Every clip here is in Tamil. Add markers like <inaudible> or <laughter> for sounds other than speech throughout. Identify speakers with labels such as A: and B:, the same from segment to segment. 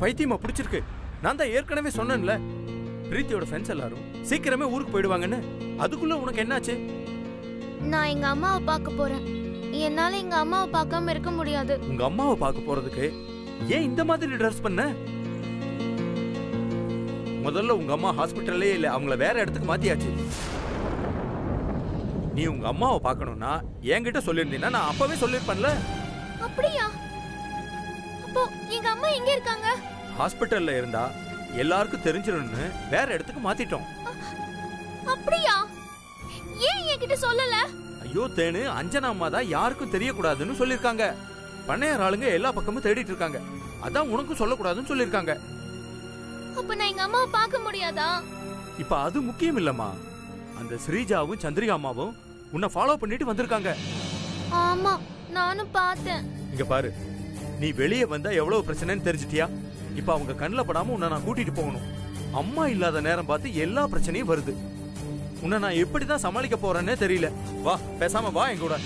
A: பைத்தியமா பிடிச்சிருக்கு. நான் தான் ஏற்கனவே சொன்னேன்ல. பிரீத்தியோட ஃப்ரெண்ட்ஸ் எல்லாரும் சீக்கிரமே ஊருக்கு போயிடுவாங்கன்னு. அதுக்குள்ள உனக்கு என்னாச்சு?
B: நான் எங்க அம்மாவை பார்க்க போறேன். என்னால எங்க அம்மாவை பார்க்காம இருக்க முடியாது.
A: உங்க அம்மாவை பார்க்க போறதுக்கு ஏன் இந்த மாதிரி ட்ரெஸ் பண்ண? முதல்ல உங்க அம்மா ஹாஸ்பிட்டல்லே இல்ல அவங்கள வேற இடத்துக்கு மாத்தியாச்சு. நீ உங்க அம்மாவை பார்க்கணும்னா என்கிட்ட சொல்லியிருந்தீங்கன்னா நான் அப்பவே சொல்லிருப்பேன்ல
B: அப்படியா? அப்போ எங்க அம்மா எங்க இருக்காங்க?
A: ஹாஸ்பிட்டல்ல இருந்தா எல்லாருக்கும் தெரிஞ்சிடும்னு வேற இடத்துக்கு மாத்திட்டோம்.
B: அப்படியா? ஏன் என்கிட்ட சொல்லல?
A: ஐயோ தேனு அஞ்சனா அம்மா தான் யாருக்கும் தெரியக்கூடாதுன்னு சொல்லிருக்காங்க. பண்ணையார் ஆளுங்க எல்லா பக்கமும் தேடிட்டு இருக்காங்க. அதான் உனக்கும் சொல்லக்கூடாதுன்னு சொல்லிருக்காங்க.
B: அப்ப நான் எங்க அம்மாவை பார்க்க முடியாதா?
A: இப்ப அது முக்கியம் இல்லம்மா. அந்த ஸ்ரீஜாவும் சந்திரிகா அம்மாவும் உன்னை ஃபாலோ பண்ணிட்டு வந்திருக்காங்க.
B: ஆமா நானும் பார்த்தேன்.
A: இங்க பாரு. நீ வெளியே வந்தா எவ்வளவு பிரச்சனைன்னு தெரிஞ்சிட்டியா? இப்ப அவங்க கண்ணில் படாம உன்னை நான் கூட்டிட்டு போகணும். அம்மா இல்லாத நேரம் பார்த்து எல்லா பிரச்சனையும் வருது. உன்னை நான் எப்படிதான் சமாளிக்க போறேன்னே தெரியல. வா பேசாம வா என் கூட.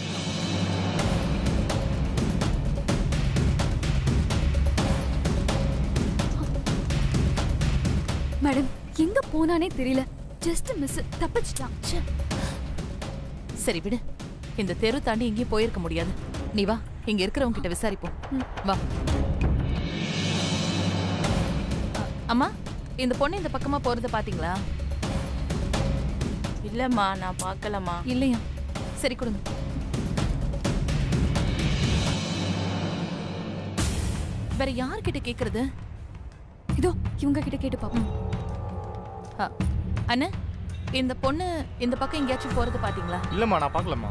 C: மேடம் எங்க போனானே தெரியல. ஜஸ்ட் மிஸ் தப்பிச்சிட்டான். ச்சே.
D: சரி விடு. இந்த தெரு தாண்டி எங்கேயும் போயிருக்க முடியாது. நீ வா. இங்க இருக்கிறவங்க கிட்ட விசாரிப்போம் வா. அம்மா இந்த பொண்ணு இந்த பக்கமா போறத பாத்தீங்களா?
E: இல்லம்மா நான் பார்க்கலம்மா
D: இல்லையா? சரி கொடுங்க. வேற யார்கிட்ட கேக்குறது?
C: இதோ இவங்க கிட்ட கேட்டு பாப்போம்
D: அ, அண்ணே இந்த பொண்ணு இந்த பக்கம் எங்கேயாச்சும் போறது பாத்தீங்களா?
F: இல்லம்மா நான் பார்க்கலம்மா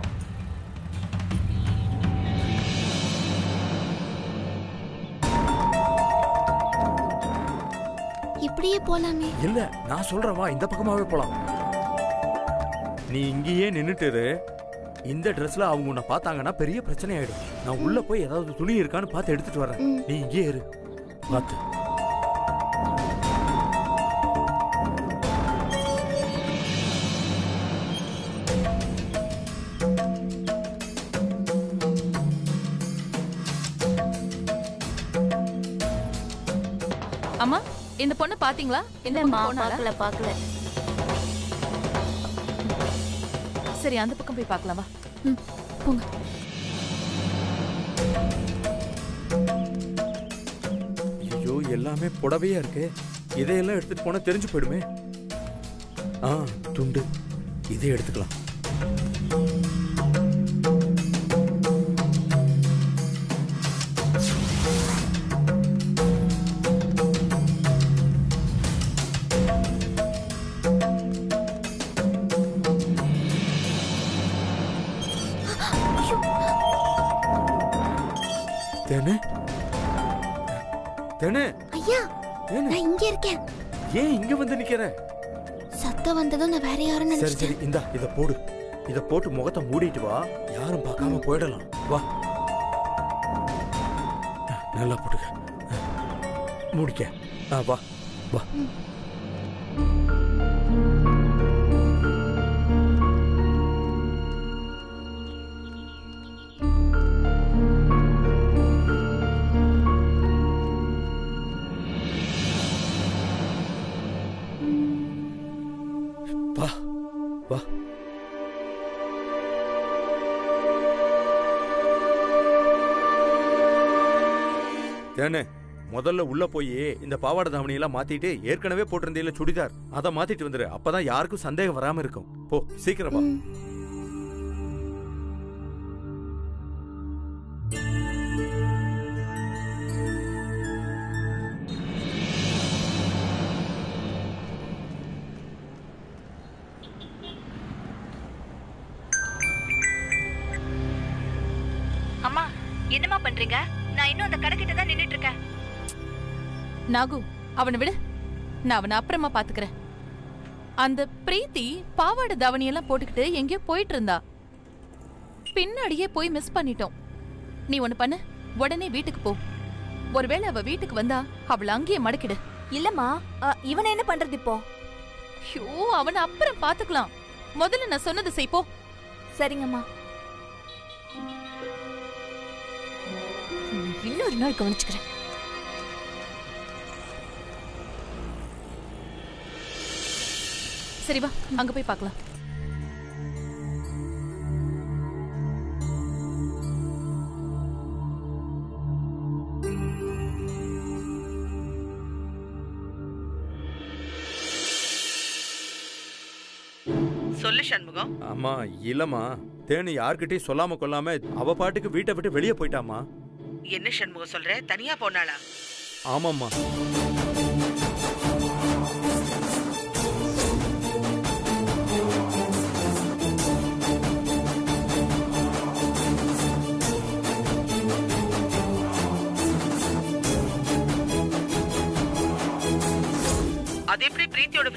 B: இப்படியே போலாமே.
A: இல்ல நான் சொல்றேன் வா இந்த பக்கமாவே போலாம். நீ இங்கேயே நின்னுட்டு. இந்த ட்ரெஸ்ல அவங்க உன்னை பார்த்தாங்கன்னா பெரிய பிரச்சனை ஆயிடும் நான் உள்ள போய் ஏதாவது துணி இருக்கான்னு பார்த்து எடுத்துட்டு வரேன். நீ இங்கேயே இரு. பார்த்து.
D: இந்த பொண்ணு பாத்தீங்களா? இந்த?
E: பார்க்கல பார்க்கல
D: சரி அந்த பக்கம் போய் பார்க்கலாம்
C: போங்க.
A: ஐயோ எல்லாமே புடவையா இருக்கு. இதையெல்லாம் எடுத்துட்டு போனா தெரிஞ்சு போயிடுமே. ஆ துண்டு. இதை எடுத்துக்கலாம். ஏன் இங்க வந்து நிக்கிற?
B: சத்தம் வந்ததும் நான் வேற யாரும்
A: சரி சரி இந்தா இத போடு. இத போட்டு முகத்தை மூடிட்டு வா. யாரும் பார்க்காம போயிடலாம். வா. நல்லா போட்டுக்க. மூடிக்க. ஆ வா. வா. தேனு முதல்ல உள்ள போய் இந்த பாவாடை தாவணி எல்லாம் மாத்திட்டு ஏற்கனவே போட்டிருந்தீல சுடிதார். அதை மாத்திட்டு வந்துரு. அப்பதான் யாருக்கும் சந்தேகம் வராம இருக்கும். போ சீக்கிரம் வா.
B: ம்.
E: அம்மா என்னம்மா பண்றீங்க?
D: நாகு அவனை விடு. நான் அவனை அப்புறமா பாத்துக்கிறேன். அந்த பிரீத்தி பாவாடை தாவணியெல்லாம் போட்டுக்கிட்டு எங்கேயோ போயிட்டு இருந்தா பின்னாடியே போய் மிஸ் பண்ணிட்டோம். நீ ஒண்ணு பண்ணு உடனே வீட்டுக்கு போ. ஒருவேளை அவ வீட்டுக்கு வந்தா அவளை அங்கேயே மடக்கிடு.
E: இல்லம்மா இவனை என்ன பண்றது இப்போ?
D: ஐயோ அவனை அப்புறம் பாத்துக்கலாம். முதல்ல நான் சொன்னது செய் போ.
E: சரிங்கம்மா. இன்னொரு நாள் கவனிச்சுக்கிறேன்.
D: சரி வா. அங்க போய் பார்க்கலாம்.
F: சொல்லு சண்முகம்.
A: அம்மா இல்லம்மா. தேனு யார்கிட்டயும் சொல்லாம கொள்ளாம அவ பாட்டுக்கு வீட்டை விட்டு வெளியே போயிட்டாமா
F: என்ன சண்முகம் சொல்ற? தனியா போனாளா?
A: ஆமாம்மா.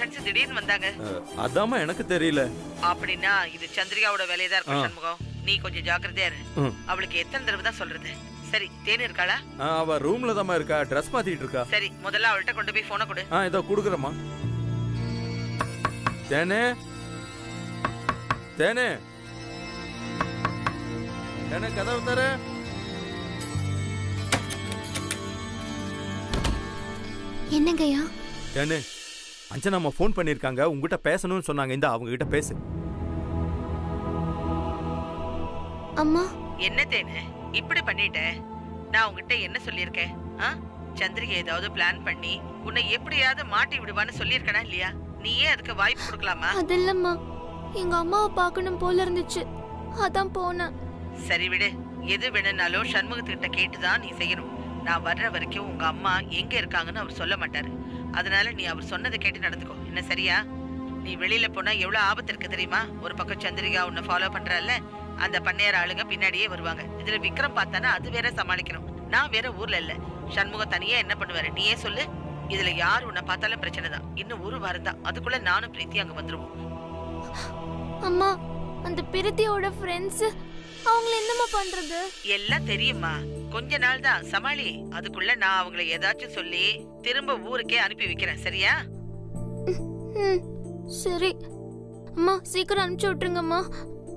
F: ஃப்ரெண்ட்ஸ் திடீர்னு வந்தாங்க.
A: அஹ், அதாம்மா எனக்கு தெரியல.
F: அப்படின்னா இது சந்திரிகாவோட வேலையா தான் இருக்கும். சண்முகம். நீ கொஞ்சம் ஜாக்கிரதையா இரு. அவளுக்கு எத்தனை தடவை தான் சொல்றது? சரி தேன் இருக்காளா?
A: அவ ரூம்ல தாம்மா இருக்கா ட்ரெஸ் மாத்திட்டு இருக்கா?
F: சரி முதல்ல அவள்கிட்ட கொண்டு போய் போனை கொடு.
A: ஆ இதோ குடுக்குறேம்மா. தேனே. தேனே. தேனே கதவு தர
B: என்னங்கய்யா?
A: தேனு. அஞ்சனாம்மா ஃபோன் பண்ணிருக்காங்க உங்ககிட்ட பேசணும்னு சொன்னாங்க. இந்த அவங்க கிட்ட பேசு.
B: அம்மா.
F: என்ன தேனு? இப்படி பண்ணிட்ட? நான் உங்ககிட்ட என்ன சொல்லியிருக்கேன்? ஆ? சந்திரிகை ஏதாவது பிளான் பண்ணி உன்னை எப்படியாவது மாட்டி விடுவான்னு சொல்லியிருக்கனா இல்லையா? நீயே அதுக்கு வாய்ப்பு கொடுக்கலாமா?
B: அது இல்லம்மா எங்க அம்மாவை பார்க்கணும் போல இருந்துச்சு. அதான் போனேன்.
F: சரி விடு. எது வேணும்னாலும் சண்முகத்துக்கிட்ட கேட்டுதான் நீ செய்யணும். நான் வர்ற வரைக்கும் உங்க அம்மா எங்க இருக்காங்கன்னு அவர் சொல்ல மாட்டாரு. அதனால நீ அவர் சொன்னதை கேட்டு நடந்துக்கோ. என்ன சரியா? நீ வெளியில போனா எவ்வளவு ஆபத்து இருக்கு தெரியுமா? ஒரு பக்கம் சந்திரிகா உன்னை ஃபாலோ பண்றல்ல அந்த பண்ணையார் ஆளுங்க பின்னாடியே வருவாங்க. இதுல விக்ரம் பார்த்தானா அது வேற சமாளிக்கணும். நான் வேற ஊர்ல இல்ல. சண்முகம் தனியா என்ன பண்ணுவாரு? நீயே சொல்லு. இதுல யார் உன்னை பார்த்தாலும் பிரச்சனை தான். இன்னும் ஒரு வாரம் தான். அதுக்குள்ள நானும் பிரீத்தி அங்க வந்துருவோம்.
B: அம்மா அந்த பிரீத்தியோட ஃப்ரெண்ட்ஸ் அவங்கள என்னம்மா பண்றது?
F: எல்லாம் தெரியுமா கொஞ்ச நாள் தான் சமாளி அதுக்குள்ள நான் அவங்கள ஏதாச்சும் சொல்லி திரும்ப ஊருக்கே அனுப்பி வைக்கிறேன். சரியா?
B: சரி. அம்மா சீக்கிரம் அனுப்பிச்சு விட்டுருங்கம்மா.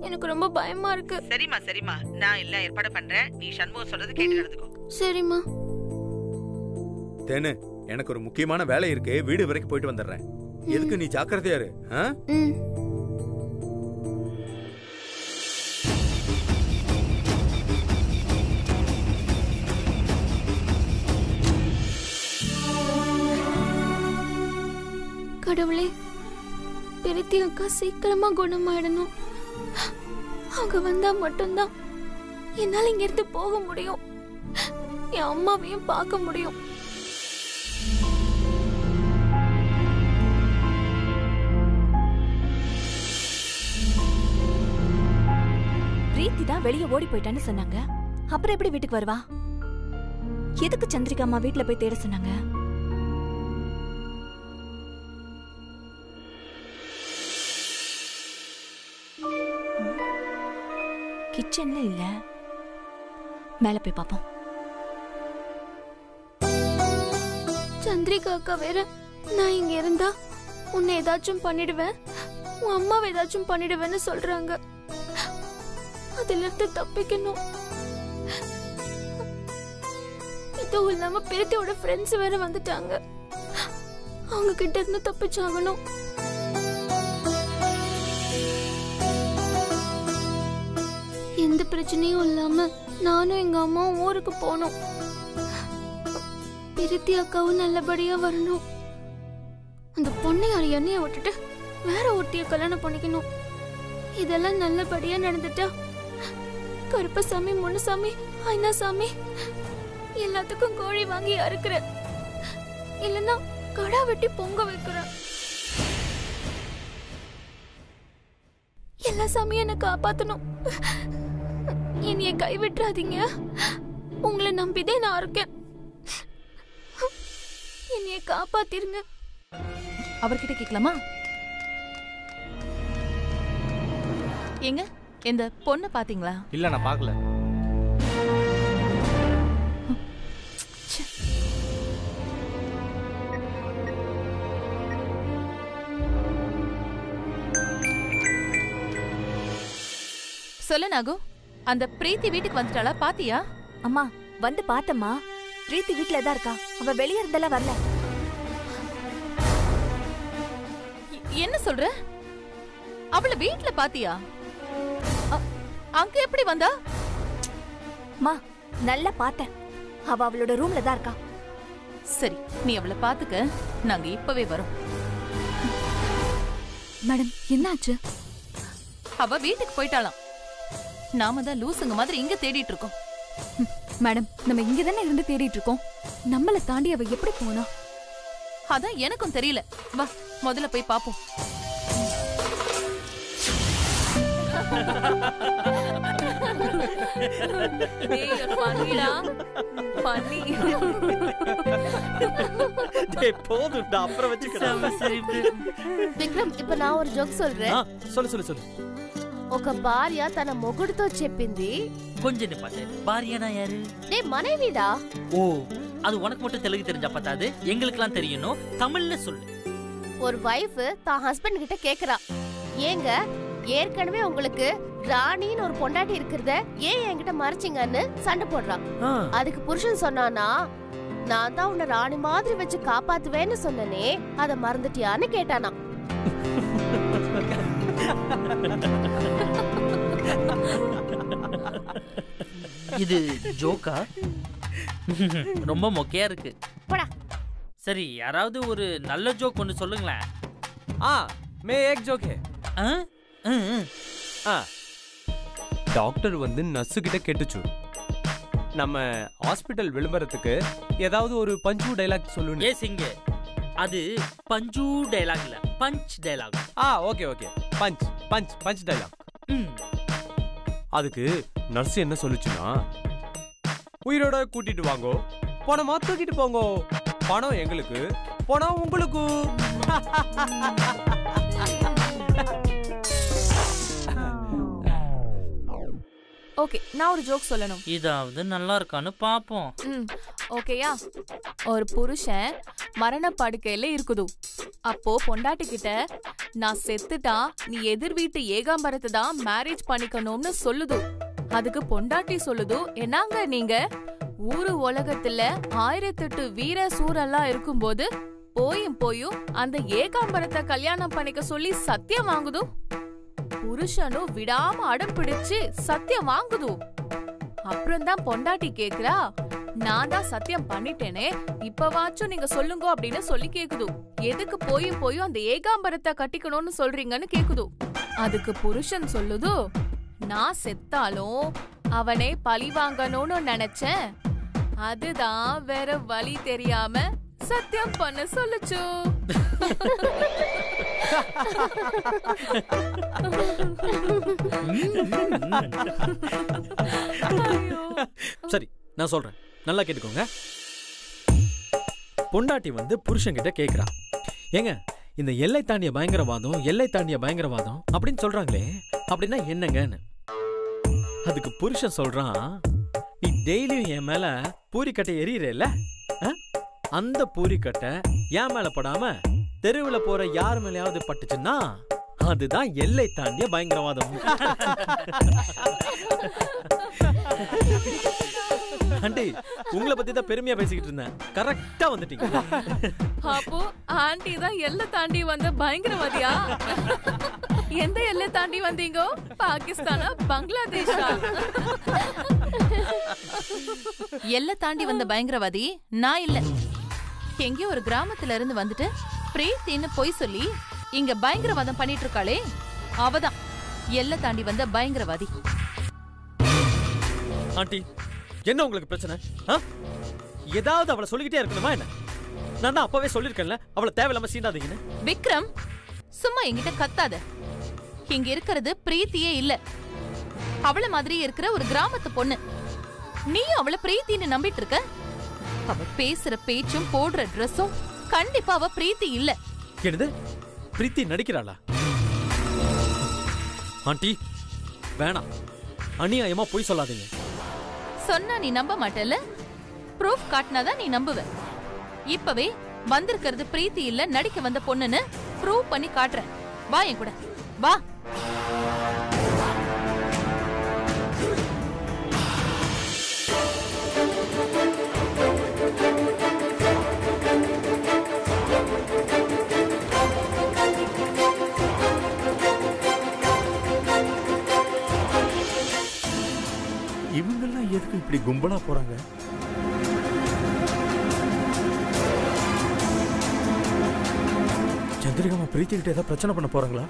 B: எனக்கு ரொம்ப பயமா இருக்கு.
F: சரிம்மா சரிம்மா. நான் எல்லாம் ஏற்பாடு பண்றேன். நீ சண்முகம் சொல்றது கேட்டு நடந்துக்கோ.
B: சரிம்மா.
A: தேனு எனக்கு ஒரு முக்கியமான வேலை இருக்கு. வீடு வரைக்கும் போயிட்டு வந்துடுறேன். எதுக்கு நீ ஜாக்கிரதையா இரு ஆ?
B: கடவுளே பிரீத்தி அக்கா சீக்கிரமா குணமாயிடணும். அவங்க வந்தா மட்டும்தான் என்னால இங்க இருந்து போக முடியும். என் அம்மாவையும் பார்க்க முடியும்.
G: பிரீத்தி தான் வெளியே ஓடி போயிட்டான்னு சொன்னாங்க. அப்புறம் எப்படி வீட்டுக்கு வருவா? எதுக்கு சந்திரிகா அம்மா வீட்டுல போய் தேட சொன்னாங்க? கிச்சன்ல இல்ல. மேல போய் பாப்போம்.
B: சந்திரிகா அக்கா வேற நான் இங்க இருந்தா உன்னை ஏதாச்சும் பண்ணிடுவேன். உன் அம்மாவை ஏதாச்சும் பண்ணிடுவேன்னு சொல்றாங்க. அதுல இருந்து தப்பிக்கணும். இதுவும் இல்லாம பேத்தியோட ஃப்ரெண்ட்ஸ் வேற வந்துட்டாங்க. அவங்க கிட்ட இருந்து தப்பிச்சாகணும். எந்த பிரச்சனையும் இல்லாம நானும் எங்க அம்மாவும் ஊருக்கு போனோம். பிரித்தி அக்காவும் நல்லபடியா வரணும். அந்த பொண்ணையார் எண்ணெயை விட்டுட்டு வேற ஒருத்திய கல்யாணம் பண்ணிக்கணும்? இதெல்லாம் நல்லபடியா நடந்துட்டா? கருப்பசாமி முனுசாமி ஐனாசாமி எல்லாத்துக்கும் கோழி வாங்கி அறுக்கிற. இல்லனா கடா வெட்டி பொங்க வைக்கிற. எல்லா சாமியும் என்ன காப்பாத்தணும். என்னைய கைவிட்டுறாதீங்க உங்களை நம்பிதான் நான் இருக்கேன். என்னைய காப்பாத்திருங்க.
D: அவர்கிட்ட கேட்கலாமா? எங்க இந்த பொண்ணை பாத்தீங்களா
H: இல்ல நான் பார்க்கல.
D: சொல்ல நாகு. அந்த பிரீத்தி வீட்டுக்கு வந்துட்டாளா? பாத்தியா?
G: அம்மா வந்து பார்த்தம்மா. பிரீத்தி வீட்ல தான் இருக்கா. அவ வெளிய இருந்தெல்லாம் வரல.
D: என்ன சொல்ற? அவள வீட்ல பாத்தியா? அங்க எப்படி வந்தா?
G: மா நல்லா பார்த்தேன். அவ அவளோட ரூம்ல தான் இருக்கா.
D: சரி நீ அவள பாத்துக்க. நாங்க இப்பவே வரோம்.
C: மேடம் என்னாச்சு?
D: அவ வீட்டுக்கு போயிட்டாளாம். நாம தான் லூசுங்க மாதிரி இங்க தேடிட்டு இருக்கோம். <laughs>
C: மேடம் நம்ம இங்க தானே இருந்து தேடிட்டு இருக்கோம். நம்மளை தாண்டி அவ எப்படி போனா?
D: அதான் எனக்கும் தெரியல. வா முதல்ல போய் பாப்போம். <laughs> <laughs>
H: போதும் அப்புறம் வச்சுக்கலாம்.
I: விக்ரம் இப்ப நான் ஒரு ஜோக் சொல்றேன்.
H: சொல்லு சொல்லு சொல்லு.
I: ఒక భార్య తన మొగుడుతో చెప్పింది
J: கொஞ்சம் நிப்பாட்டு பாரியானா யாரு
I: నే మనవిడా
J: ஓ அது உனக்கு மட்டும் தெலுங்கு தெரிஞ்சா பத்தாது எங்களுக்கெல்லாம் தெரியணும் தமிழ்ல சொல்லு
I: ஒரு வைஃப் தான் ஹஸ்பண்ட் கிட்ட கேக்குறா ஏங்க ஏற்கனவே உங்களுக்கு ராணின்னு ஒரு பொண்டாட்டி இருக்கிறத ஏன் என்கிட்ட மறைச்சிங்கன்னு சண்டை போடுறான்
H: ஆ,
I: அதுக்கு புருஷன் சொன்னானா நான் தான் உன்னை ராணி மாதிரி வச்சு காப்பாத்துவேன்னு சொன்னனே அத மறந்துட்டியான்னு கேட்டானா
J: இது ஜோக்கா? ரொம்ப மொக்கையா இருக்கு.
I: போடா.
J: சரி யாராவது ஒரு நல்ல ஜோக் ஒன்று சொல்லுங்களேன்.
H: ஆ மே ஏக் ஜோக் ஹே
J: ஆ? ம், ம்.
H: ஆ. டாக்டர் வந்து நர்ஸு கிட்ட கேட்டுச்சு. நம்ம ஹாஸ்பிட்டல் விளம்பரத்துக்கு ஏதாவது ஒரு பஞ்சு டைலாக் சொல்லணும்
J: ஏ சிங்க. அது பஞ்சு டைலாக் இல்ல பஞ்ச் டைலாக்.
H: ஆ okay okay. Punch. Punch punch dialogue
J: ம்.
H: அதுக்கு நர்ஸ் என்ன சொல்லுச்சுன்னா உயிரோட கூட்டிட்டு வாங்கோ. பணமா தூக்கிட்டு போங்கோ. பணம் எங்களுக்கு பணம் உங்களுக்கு
G: ஓகே நான் ஒரு ஜோக் சொல்லணும்.
J: இதாவது நல்லா இருக்கான்னு பாப்போம்.
G: ஓகேயா? ஒரு புருஷன் மரண படுக்கையில இருக்குது. அப்போ பொண்டாட்டி கிட்ட நான் செத்துட்டா நீ எதிர் வீட்டு ஏகாம்பரத்தை தான் மேரேஜ் பண்ணிக்கணும்னு சொல்லுது. அதுக்கு பொண்டாட்டி சொல்லுது என்னங்க நீங்க? ஊரு உலகத்துல ஆயிரத்தெட்டு வீர சூரெல்லாம் இருக்கும்போது போயும் போயும் அந்த ஏகாம்பரத்தை கல்யாணம் பண்ணிக்க சொல்லி சத்தியம் வாங்குது. புருஷனும் விடாம அடம் பிடிச்சு சத்தியம் வாங்குது. அப்புறம் தான் பொண்டாட்டி கேக்குறா நான் தான் சத்தியம் பண்ணிட்டேனே இப்பவாச்சும் நீங்க சொல்லுங்க அப்படின்னு சொல்லி கேக்குது. எதுக்கு போயும் போயும் அந்த ஏகாம்பரத்தை கட்டிக்கணும்னு சொல்றீங்கன்னு கேக்குது. அதுக்கு புருஷன் சொல்லுது நான் செத்தாலும் அவனை பழி வாங்கணும்னு நினைச்சேன். அதுதான் வேற வழி தெரியாம சத்தியம் பண்ண சொல்லுச்சு. <laughs>
K: சரி நான் சொல்றேன். நல்லா கேட்டுக்கோங்க. பொண்டாட்டி வந்து புருஷன்கிட்ட கேக்குறா. ஏங்க இந்த எல்லை தாண்டிய பயங்கரவாதம் எல்லை தாண்டிய பயங்கரவாதம் அப்படின்னு சொல்றாங்களே அப்படின்னா என்னங்கன்னு? அதுக்கு புருஷன் சொல்றான் நீ டெய்லியும் என் மேல பூரிக்கட்டை எரியறேல்ல ஆ? அந்த பூரிக்கட்டை என் மேல படாம தெருவில் போற யார் மேலேயாவது பட்டுச்சுன்னா அதுதான் எல்லை தாண்டிய பயங்கரவாதம். <laughs> ஆண்டி உங்களை பத்தி தான் பெருமையா பேசிக்கிட்டு இருந்தேன். கரெக்டா வந்துட்டீங்க.
G: அப்போ ஆண்டி தான் எல்லை தாண்டி வந்த பயங்கரவாதியா? எந்த எல்லை தாண்டி வந்தீங்க? பாகிஸ்தானா பங்களாதேஷா?
D: எல்லை தாண்டி வந்த பயங்கரவாதி நான் இல்ல. எங்கேயோ ஒரு கிராமத்துல இருந்து வந்துட்டு பிரீத்தின்னு பொய் சொல்லி இங்க பயங்கரவாதம் பண்ணிட்டு இருக்காளே அவதான். எல்லை தாண்டி வந்த பயங்கரவாதி.
K: ஆண்டி என்ன உங்களுக்கு பிரச்சனை? ஏதாவது அவளை சொல்லிக்கிட்டே இருக்கணுமா என்ன? நான் தான் அப்பவே சொல்லியிருக்கேன்ல அவளை தேவையில்லாம சீண்டாதீங்கன்னு.
D: விக்ரம் சும்மா என்கிட்ட கத்தாத. இங்க இருக்கிறது பிரீத்தியே இல்ல. அவள மாதிரி இருக்கிற ஒரு கிராமத்து பொண்ணு. நீ அவள பிரீத்தின்னு நம்பிட்டு இருக்க? அவ பேசுற பேச்சும் போடுற ட்ரெஸ்ஸும் கண்டிப்பா அவ பிரீத்தி இல்ல.
K: என்னது? பிரீத்தி நடிக்கிறாளா? ஆண்டி வேணாம். அநியாயமா பொய் சொல்லாதீங்க.
D: சொன்னா நீ நம்ப மாட்டல ப்ரூஃப் காட்டினாதான் நீ நம்புவ. இப்பவே வந்திருக்கிறது பிரீத்தி இல்ல நடிக்க வந்த பொண்ணுன்னு ப்ரூவ் பண்ணி காட்டுறேன். வா என் கூட. வா.
A: இப்படி கும்பலாக போகிறாங்க சந்திரிகாமா பிரீத்திக்கிட்ட ஏதாவது பிரச்சனை பண்ண போகிறாங்களா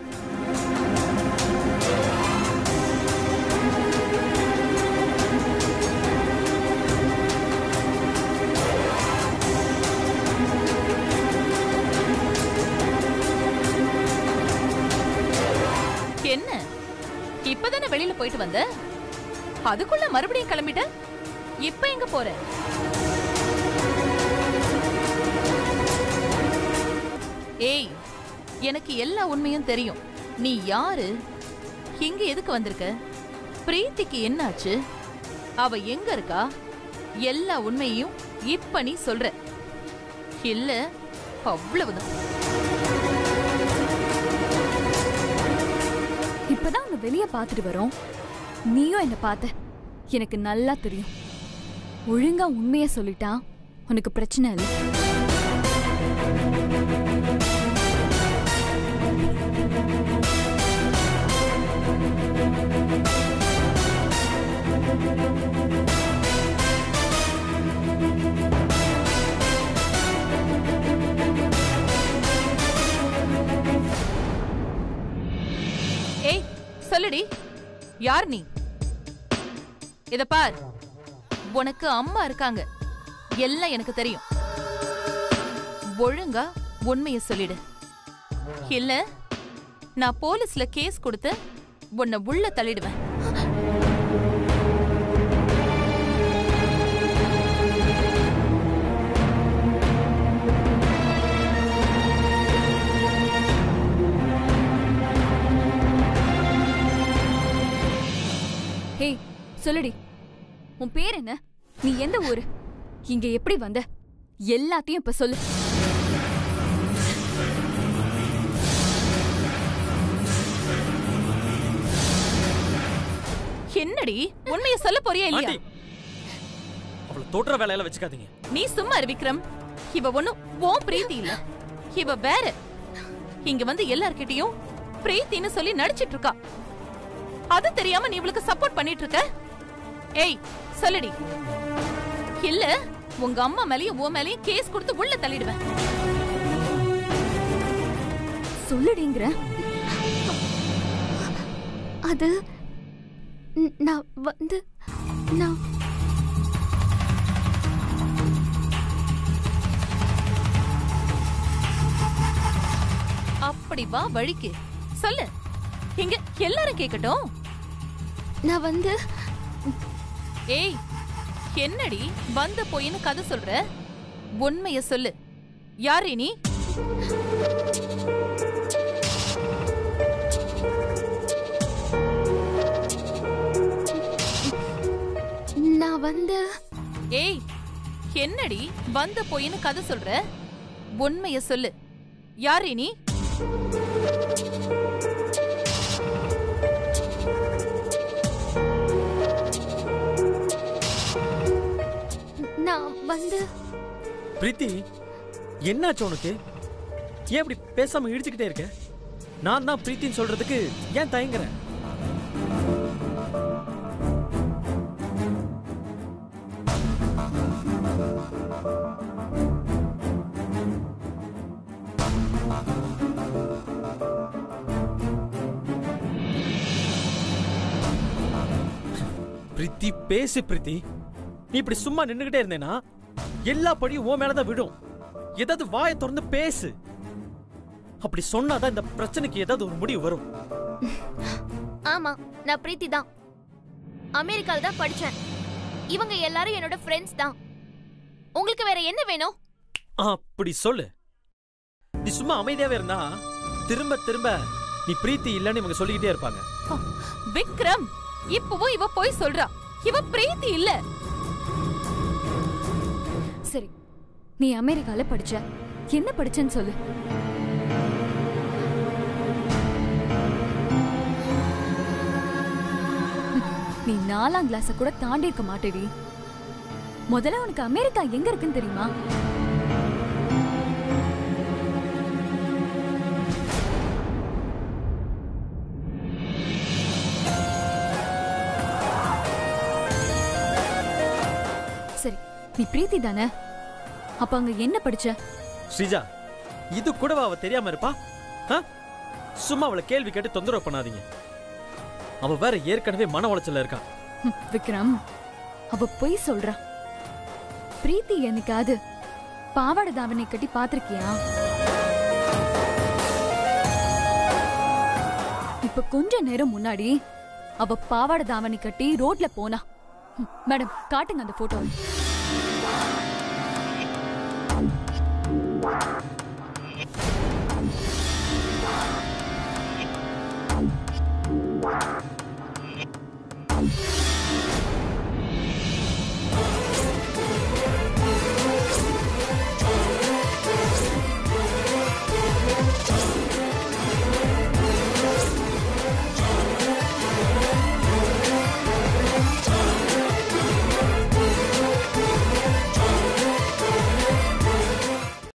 D: என்ன? இப்பதானே வெளியில போயிட்டு வந்த? அதுக்குள்ள மறுபடியும் கிளம்பிட்ட? இப்ப எங்க போற? ஏய் எனக்கு எல்லா உண்மையும் தெரியும். நீ யாரு? இங்க எதுக்கு வந்திருக்க? பிரீத்திக்கு என்னாச்சு? அவ எங்க இருக்கா? எல்லா உண்மையையும் இப்ப நீ சொல்ற. இல்ல அவ்வளவுதான்.
C: இப்பதான் அவங்க வெளியே பார்த்துட்டு வரோம். நீயும் என்ன பார்த்த. எனக்கு நல்லா தெரியும். ஒழுங்கா உண்மைய சொல்லிட்டா உனக்கு பிரச்சனை இல்லை.
D: ஏய் சொல்லுடி. யார் நீ? இத பார். உனக்கு அம்மா இருக்காங்க. எல்லாம் எனக்கு தெரியும். ஒழுங்கா உண்மைய சொல்லிடு. இல்ல நான் போலீஸ்ல கேஸ் கொடுத்து உன்னை உள்ள தள்ளிடுவேன்.
C: சொல்லுடி. உன் பேர் என்ன? நீ எந்த ஊரு? இங்க எப்படி வந்த? எல்லாத்தையும் இப்ப சொல்லு.
D: என்னடி? உண்மைய சொல்ல போறியா இல்லையா?
K: அவளை தொடுற வேலையில வச்சுக்காதீங்க.
D: நீ சும்மா இரு விக்ரம். இவ ஒண்ணும் உன் பிரீத்தி இல்ல. இவ வேற. இங்க வந்து எல்லார்கிட்டயும் பிரீத்தின்னு சொல்லி நடிச்சிட்டு இருக்கா. அது தெரியாம நீ இவளுக்கு சப்போர்ட் பண்ணிட்டு இருக்க? ஏய் சொல்லுடி. இல்ல உங்க அம்மா மேலயும் உன் மேலயும் கேஸ் கொடுத்து உள்ள தள்ளிடுவேன்.
C: சொல்லுடிங்கிற.
B: அது நான் வந்து நான்
D: அப்படி வா வழிக்கு. சொல்லு. இங்க எல்லாரும் கேக்கட்டும்.
B: நான் வந்து
D: ஏய் என்னடி வந்த போயின்னு கதை சொல்ற? உண்மைய சொல்லு. யாரே நீ?
B: நான் வந்து
D: ஏய் என்னடி வந்த போயின்னு கதை சொல்ற? உண்மைய சொல்லு. யாரே நீ?
B: வந்து
K: பிரீத்தி என்னாச்சு உனக்கு? ஏன் இப்படி பேசாம இடிச்சுக்கிட்டே இருக்க? நான் தான் பிரீத்தின்னு சொல்றதுக்கு ஏன் தயங்குறேன் பிரீத்தி பேசு பிரீத்தி. நீ இப்படி சும்மா நின்னுகிட்டே இருந்தேனா? எல்லா படியும் உன் மேலதான் விடும். ஏதாவது வாயை திறந்து பேசு. அப்படி சொன்னாதான் இந்த பிரச்சனைக்கு ஏதாவது ஒரு முடிவு வரும்.
B: ஆமா நான் பிரீத்தி தான். அமெரிக்கால தான் படிச்சேன். இவங்க எல்லாரும் என்னோட ஃப்ரெண்ட்ஸ் தான். உங்களுக்கு வேற என்ன வேணும்?
K: அப்படி சொல்லு. நீ சும்மா அமைதியாவே இருந்தா திரும்ப திரும்ப நீ பிரீத்தி இல்லைன்னு இவங்க சொல்லிக்கிட்டே இருப்பாங்க.
D: விக்ரம் இப்பவும் இவ போய் சொல்றா. இவ பிரீத்தி இல்ல.
C: நீ அமெரிக்கால படிச்ச. என்ன படிச்சேன்னு சொல்லு. நீ நாலாம் கிளாஸ கூட தாண்டி இருக்க மாட்டேடி. முதல்ல உனக்கு அமெரிக்கா எங்க இருக்குன்னு தெரியுமா? சரி நீ பிரீத்தி தானே? அப்ப அங்க என்ன படிச்ச?
K: ஸ்ரீஜா இது கூடவா அவ தெரியாம இருப்பா? சும்மா அவளை கேள்வி கேட்டு தொந்தரவு பண்ணாதீங்க. அவ வேற ஏற்கனவே மன உளைச்சல்ல இருக்கா.
C: விக்ரம் அவ பொய் சொல்றா. பிரீத்தி என்னைக்காவது பாவாடை தாவணி கட்டி பாத்திருக்கியா இப்ப கொஞ்ச நேரம் முன்னாடி அவ பாவாடை தாவணி கட்டி ரோட்ல போனா. மேடம் காட்டுங்க அந்த போட்டோ